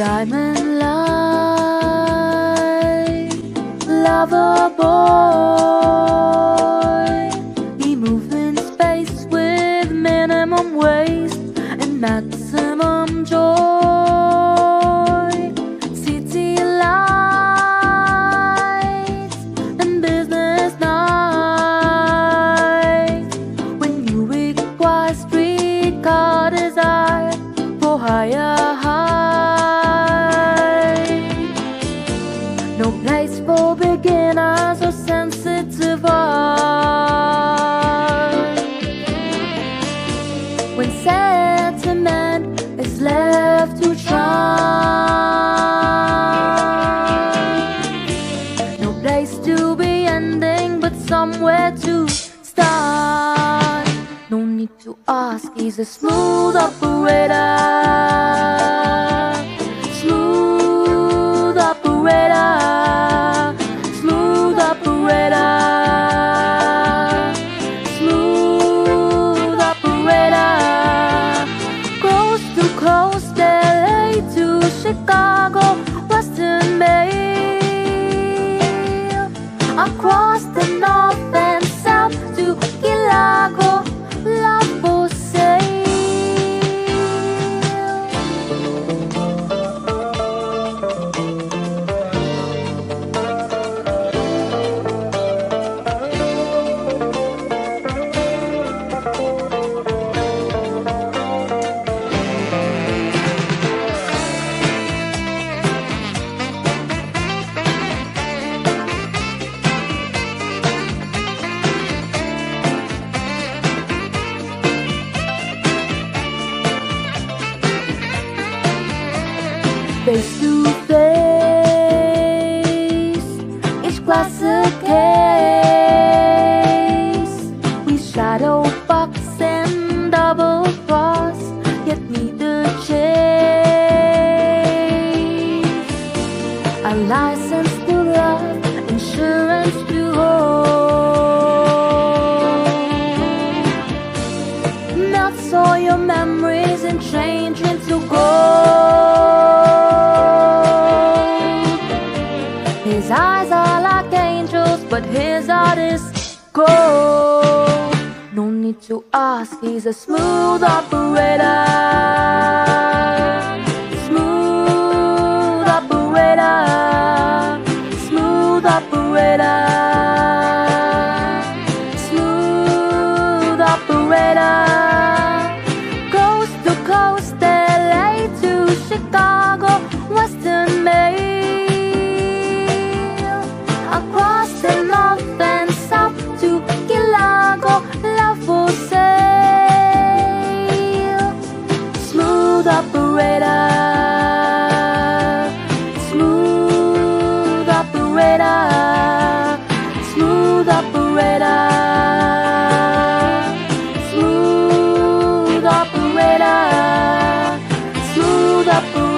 diamond light. Lover boy. He moves in space with minimum waste And maximum joy. us. He's a smooth operator. face to face. It's classic. his artist go. No need to ask, he's a smooth operator. operator, smooth operator, smooth operator, smooth operator, smooth operator.